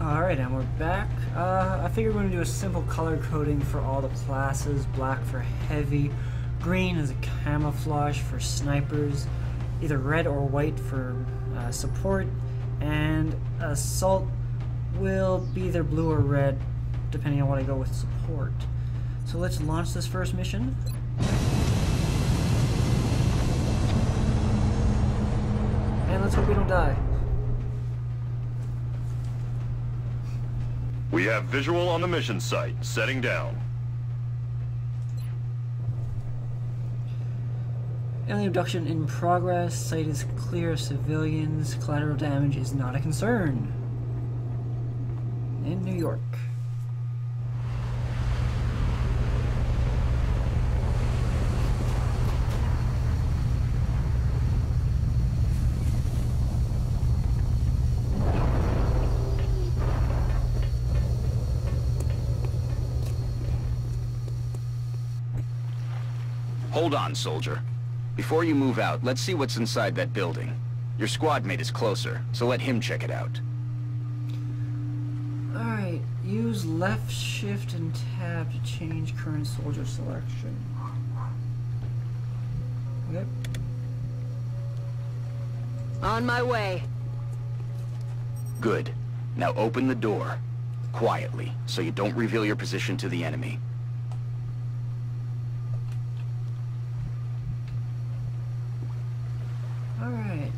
Alright, and we're back. Uh, I figured we're going to do a simple color coding for all the classes. Black for heavy, green is a camouflage for snipers, either red or white for uh, support, and assault will be either blue or red, depending on what I go with support. So let's launch this first mission. And let's hope we don't die. We have visual on the mission site. Setting down. Alien abduction in progress. Site is clear of civilians. Collateral damage is not a concern. In New York. Hold on, soldier. Before you move out, let's see what's inside that building. Your squad mate is closer, so let him check it out. Alright, use left shift and tab to change current soldier selection. Okay. On my way. Good. Now open the door. Quietly, so you don't reveal your position to the enemy. Alright.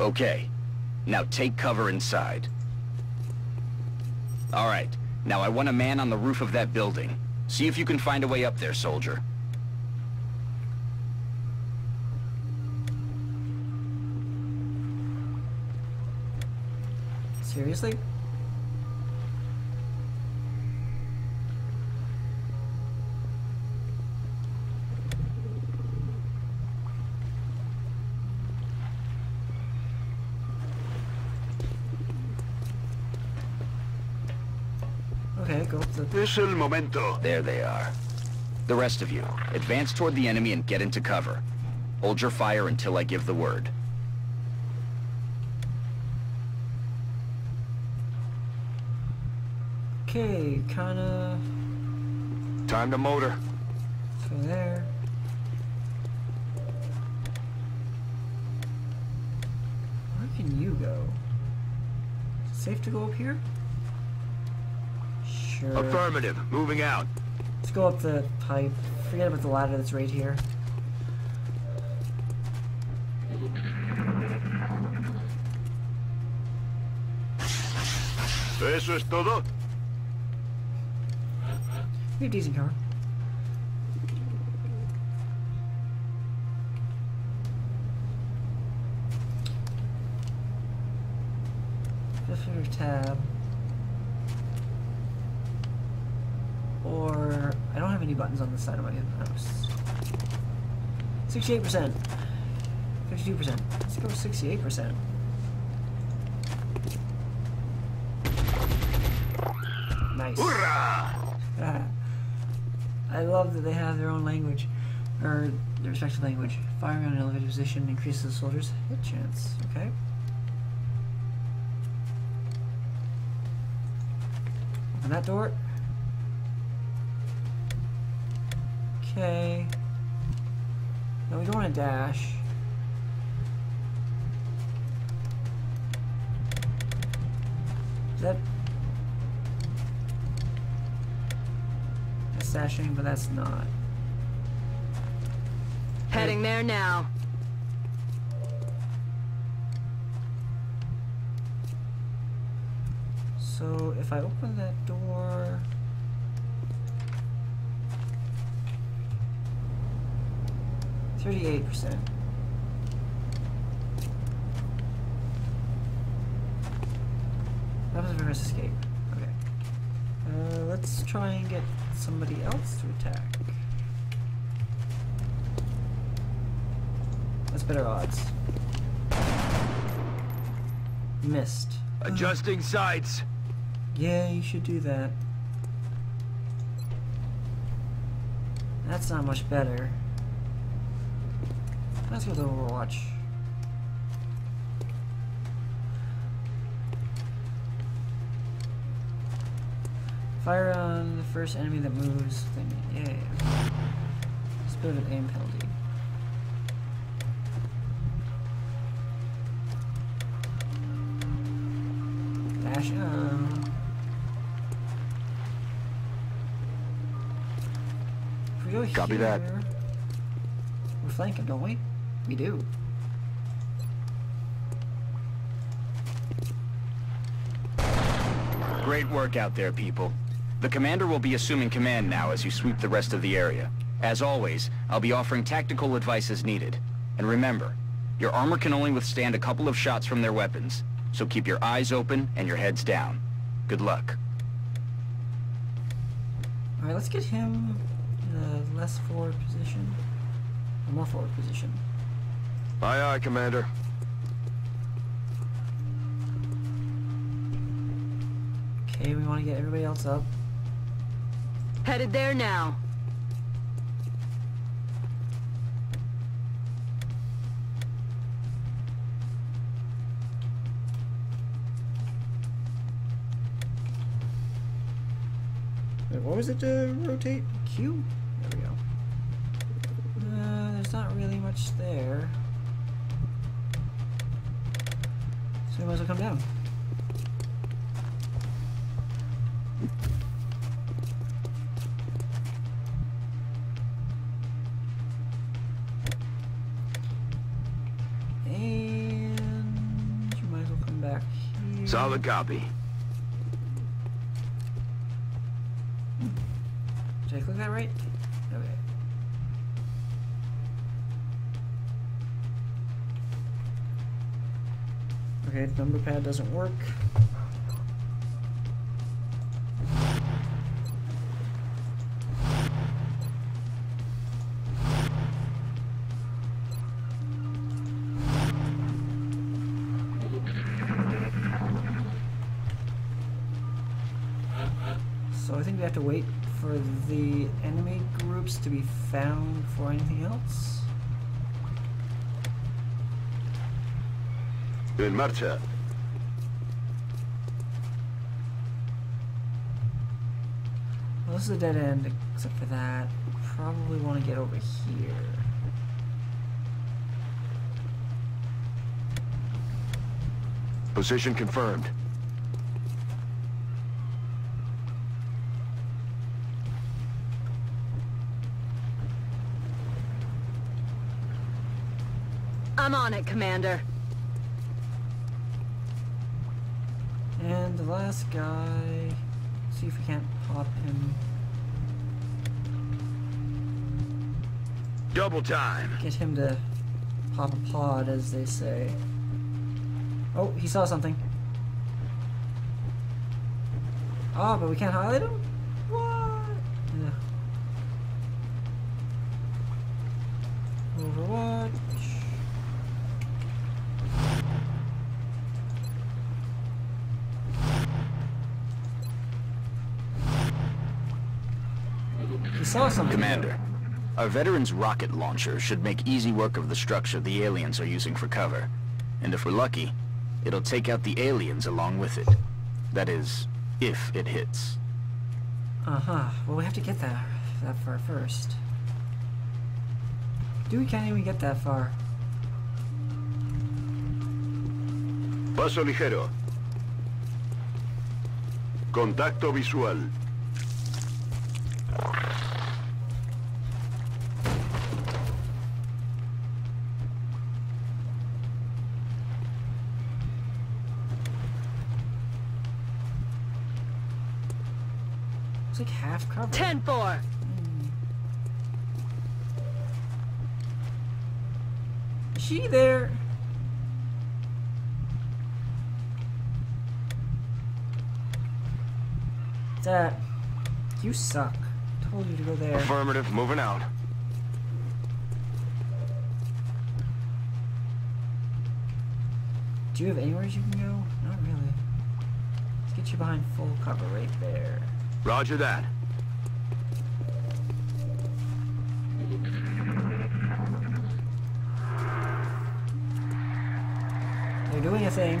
Okay. Now take cover inside. Alright. Now I want a man on the roof of that building. See if you can find a way up there, soldier. Seriously? Okay, go up the... Es el momento. There they are. The rest of you, advance toward the enemy and get into cover. Hold your fire until I give the word. Okay, kinda... Time to motor. Go there. Where can you go? Safe to go up here? Sure. Affirmative. Moving out. Let's go up the pipe. Forget about the ladder that's right here. ¿Eso es todo? We have decent cover. Fifth tab. Or I don't have any buttons on the side of my house. Sixty-eight percent. Fifty-two percent. Let's go sixty-eight percent. Nice. Hoorah! Ah. I love that they have their own language, or their respective language. Firing on an elevated position increases the soldier's hit chance. Okay. Open that door. Okay. No, we don't want to dash. Is that That's dashing, but that's not. Heading there now. So if I open that door... Thirty-eight percent. That was a reverse escape. Okay. Uh, let's try and get somebody else to attack. That's better odds. Missed. Adjusting sights. Yeah, you should do that. That's not much better. That's with Overwatch. Fire on the first enemy that moves. Then, yeah. It's a bit of an aim penalty. Dash on. If we go Copy here, that. We're flanking, don't we? We do. Great work out there, people. The commander will be assuming command now as you sweep the rest of the area. As always, I'll be offering tactical advice as needed. And remember, your armor can only withstand a couple of shots from their weapons, so keep your eyes open and your heads down. Good luck. Alright, let's get him in a less forward position. More forward position. Aye, aye, Commander. Okay, we want to get everybody else up. Headed there now. Wait, what was it to rotate? Q? There we go. Uh, there's not really much there. So we might as well come down. And you might as well come back here. Solid copy. Number pad doesn't work. So I think we have to wait for the enemy groups to be found for anything else. En marcha. Well, this is a dead end, except for that. Probably want to get over here. Position confirmed. I'm on it, Commander. And the last guy. See if we can't him. Double time. Get him to pop a pod, as they say. Oh, he saw something. Oh, but we can't highlight him? What? Yeah. Overwatch. He saw something. Commander, our veteran's rocket launcher should make easy work of the structure the aliens are using for cover. And if we're lucky, it'll take out the aliens along with it. That is, if it hits. Uh-huh. Well, we have to get that, that far first. Dude, we can't even get that far. Paso ligero. Contacto visual. It's half covered. 10-4. Hmm. Is she there? That. You suck. Told you to go there. Affirmative, moving out. Do you have anywhere you can go? Not really. Let's get you behind full cover right there. Roger that. They're doing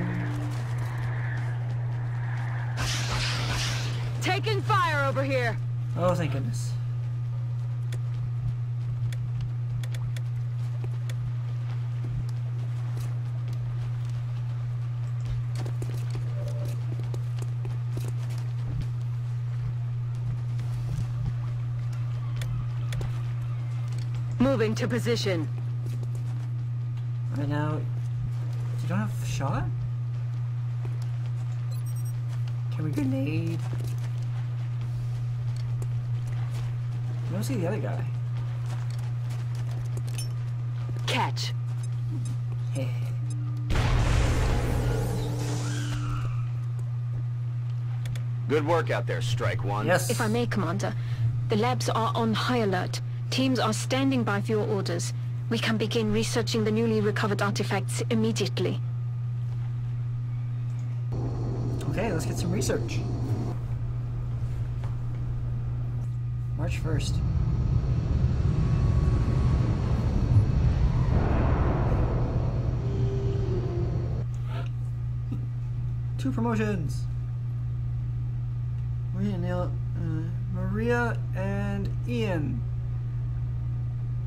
a thing. Taking fire over here. Oh, thank goodness. Moving to position. Right now, you don't have a shot? Can we grenade? I don't see the other guy. Catch. Hey. Good work out there, Strike One. Yes. If I may, Commander, the labs are on high alert. Teams are standing by for your orders. We can begin researching the newly recovered artifacts immediately. Okay, let's get some research. March 1st. Two promotions. Maria uh, Maria and Ian.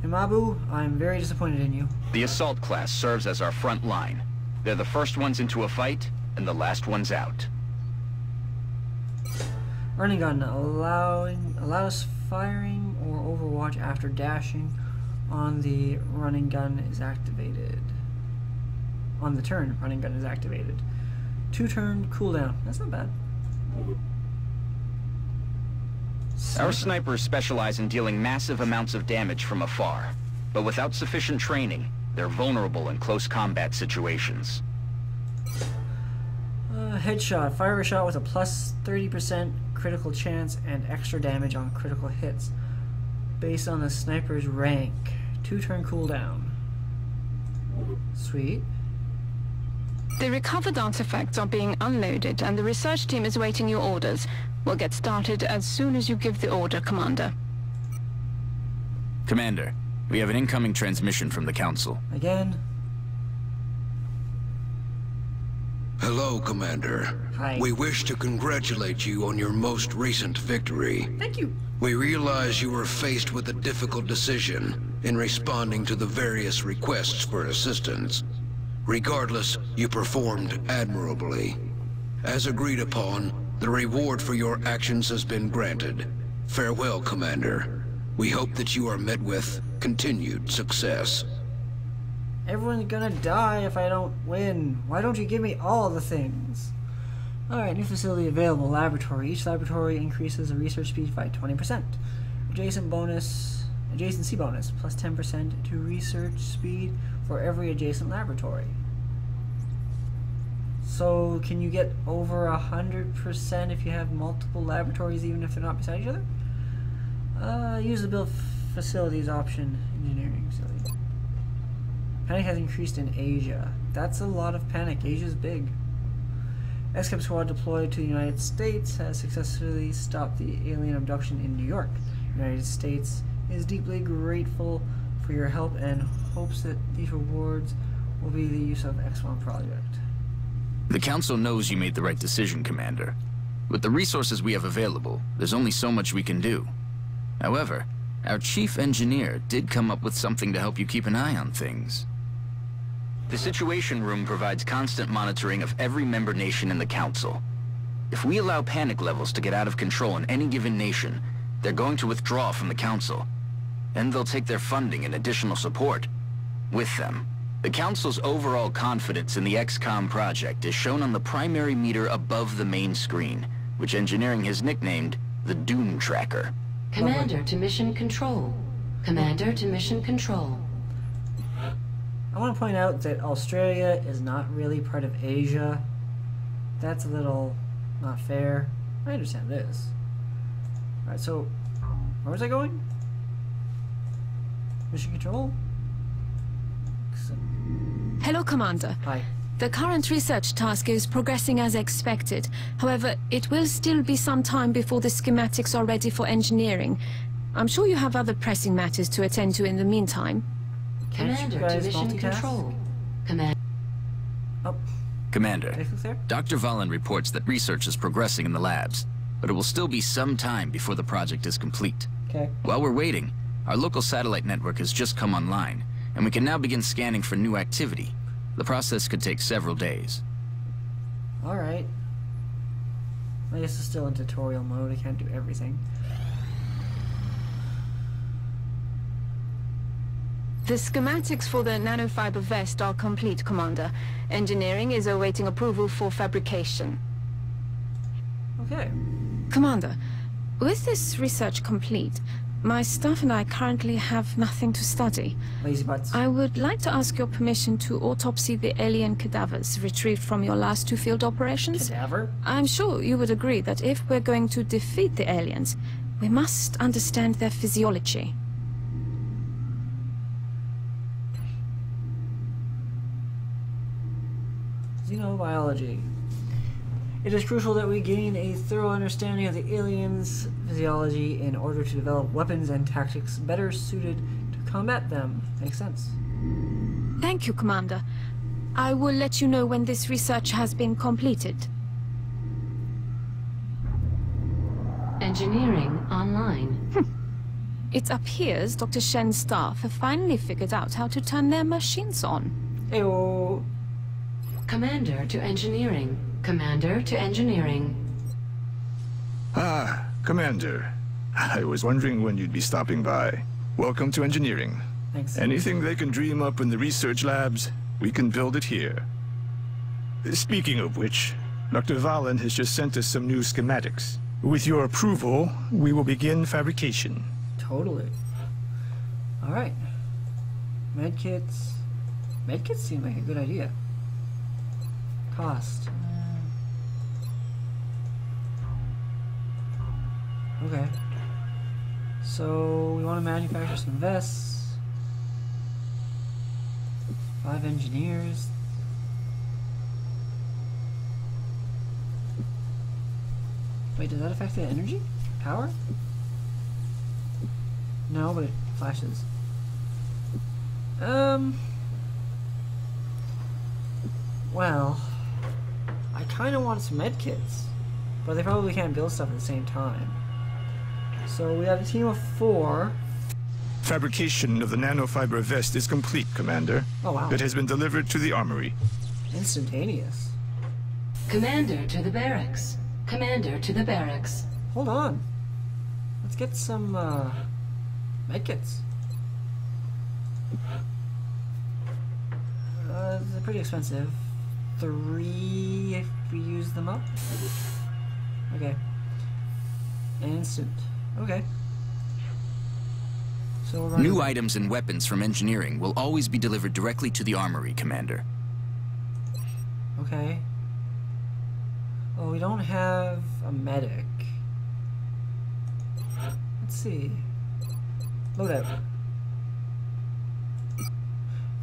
Imabu, I'm very disappointed in you. The assault class serves as our front line. They're the first ones into a fight, and the last ones out. Running gun allowing allows firing or overwatch after dashing on the running gun is activated. On the turn, running gun is activated. Two turn cooldown. That's not bad. Our snipers specialize in dealing massive amounts of damage from afar. But without sufficient training, they're vulnerable in close combat situations. Uh, headshot. Fire a shot with a plus 30% critical chance and extra damage on critical hits. Based on the sniper's rank. Two turn cooldown. Sweet. The recovered artifacts are being unloaded and the research team is waiting your orders. We'll get started as soon as you give the order, Commander. Commander, we have an incoming transmission from the Council. Again. Hello, Commander. Hi. We wish to congratulate you on your most recent victory. Thank you. We realize you were faced with a difficult decision in responding to the various requests for assistance. Regardless, you performed admirably. As agreed upon, the reward for your actions has been granted. Farewell, Commander. We hope that you are met with continued success. Everyone's gonna die if I don't win. Why don't you give me all the things? Alright, new facility available. Laboratory. Each laboratory increases the research speed by 20%. Adjacent bonus, adjacency bonus, plus 10% to research speed for every adjacent laboratory. So, can you get over a 100% if you have multiple laboratories, even if they're not beside each other? Uh, use the build facilities option, engineering facility. Panic has increased in Asia. That's a lot of panic. Asia's big. XCOM squad deployed to the United States has successfully stopped the alien abduction in New York. The United States is deeply grateful for your help and hopes that these rewards will be the use of XCOM project. The Council knows you made the right decision, Commander. With the resources we have available, there's only so much we can do. However, our chief engineer did come up with something to help you keep an eye on things. The Situation Room provides constant monitoring of every member nation in the Council. If we allow panic levels to get out of control in any given nation, they're going to withdraw from the Council. And they'll take their funding and additional support with them. The Council's overall confidence in the XCOM project is shown on the primary meter above the main screen, which engineering has nicknamed the Doom Tracker. Commander to mission control. Commander to mission control. I want to point out that Australia is not really part of Asia. That's a little not fair. I understand this. Alright, so where was I going? Mission control? Hello, Commander. Hi. The current research task is progressing as expected. However, it will still be some time before the schematics are ready for engineering. I'm sure you have other pressing matters to attend to in the meantime. Commander to guys mission multitask? control. Command. Oh, Commander, did I click there? Dr. Vahlen reports that research is progressing in the labs. but it will still be some time before the project is complete. Okay. While we're waiting, our local satellite network has just come online, and we can now begin scanning for new activity. The process could take several days. Alright. I guess it's still in tutorial mode. I can't do everything. The schematics for the nanofiber vest are complete, Commander. Engineering is awaiting approval for fabrication. Okay. Commander, with this research complete, my staff and I currently have nothing to study. Lazy butts. I would like to ask your permission to autopsy the alien cadavers retrieved from your last two field operations. Cadaver? I'm sure you would agree that if we're going to defeat the aliens, we must understand their physiology. Xenobiology. It is crucial that we gain a thorough understanding of the aliens' physiology in order to develop weapons and tactics better suited to combat them. Makes sense. Thank you, Commander. I will let you know when this research has been completed. Engineering online. Hmm. It appears Dr. Shen's staff have finally figured out how to turn their machines on. Ayo. Commander to engineering. Commander to engineering. Ah, Commander. I was wondering when you'd be stopping by. Welcome to engineering. Thanks. Anything they can dream up in the research labs, we can build it here. Speaking of which, Dr. Vahlen has just sent us some new schematics. With your approval, we will begin fabrication. Totally. Alright. Medkits. Medkits seem like a good idea. Cost. Okay. So we want to manufacture some vests. Five engineers. Wait, does that affect the energy? Power? No, but it flashes. Um. Well, I kind of want some medkits, but they probably can't build stuff at the same time. So we have a team of four. Fabrication of the nanofiber vest is complete, Commander. Oh wow, It has been delivered to the armory. instantaneous. Commander to the barracks. Commander to the barracks. Hold on. Let's get some uh, medkits. Uh, they're pretty expensive. Three if we use them up. Okay. Instant. Okay. So we're running. New items and weapons from engineering will always be delivered directly to the armory, Commander. Okay. Well, we don't have a medic. Let's see. Loadout.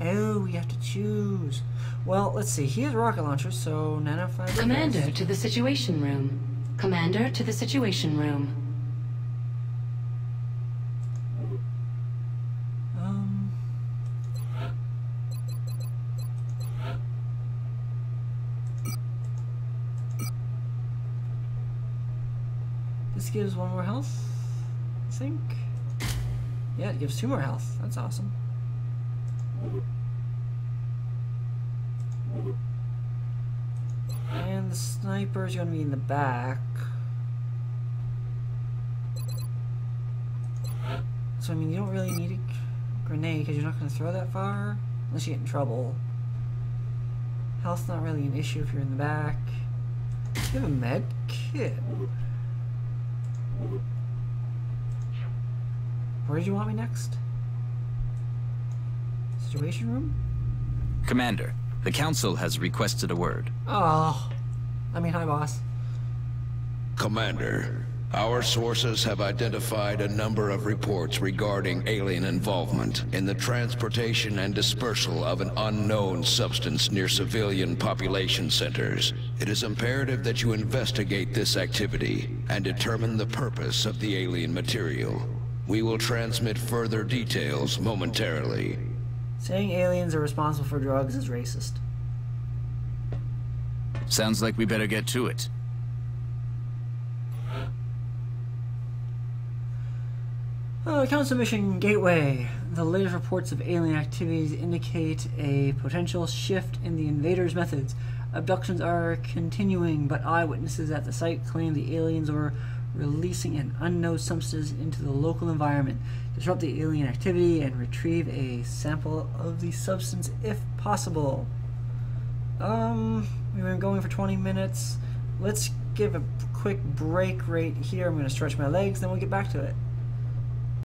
Oh, we have to choose. Well, let's see. He has a rocket launcher, so nanofiber. Commander to the situation room. Commander to the situation room. Um. This gives one more health, I think. Yeah, it gives two more health. That's awesome. And the sniper's gonna be in the back. So, I mean, you don't really need a grenade because you're not going to throw that far unless you get in trouble. Health's not really an issue if you're in the back. You have a med kit. Where did you want me next? Situation room? Commander, the Council has requested a word. Oh, I mean, hi, boss. Commander, our sources have identified a number of reports regarding alien involvement in the transportation and dispersal of an unknown substance near civilian population centers. It is imperative that you investigate this activity and determine the purpose of the alien material. We will transmit further details momentarily. Saying aliens are responsible for drugs is racist. Sounds like we better get to it. Uh, Council Mission Gateway. The latest reports of alien activities indicate a potential shift in the invaders' methods. Abductions are continuing, but eyewitnesses at the site claim the aliens are releasing an unknown substance into the local environment. Disrupt the alien activity and retrieve a sample of the substance if possible. Um, we've been going for 20 minutes. Let's give a quick break right here. I'm going to stretch my legs, then we'll get back to it.